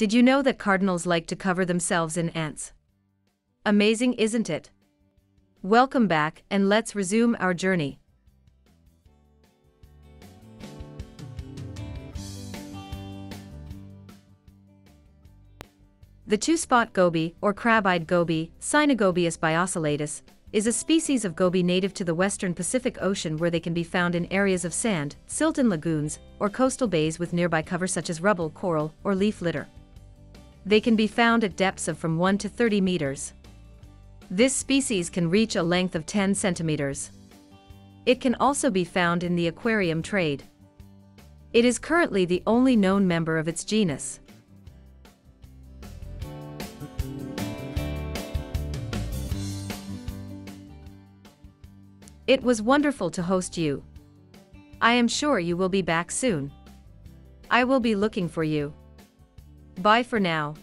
Did you know that cardinals like to cover themselves in ants? Amazing, isn't it? Welcome back, and let's resume our journey. The two-spot goby, or crab-eyed goby, Signigobius biocellatus, is a species of goby native to the western Pacific Ocean where they can be found in areas of sand, silt in lagoons, or coastal bays with nearby cover such as rubble, coral, or leaf litter. They can be found at depths of from 1 to 30 meters. This species can reach a length of 10 centimeters. It can also be found in the aquarium trade. It is currently the only known member of its genus. It was wonderful to host you. I am sure you will be back soon. I will be looking for you. Bye for now.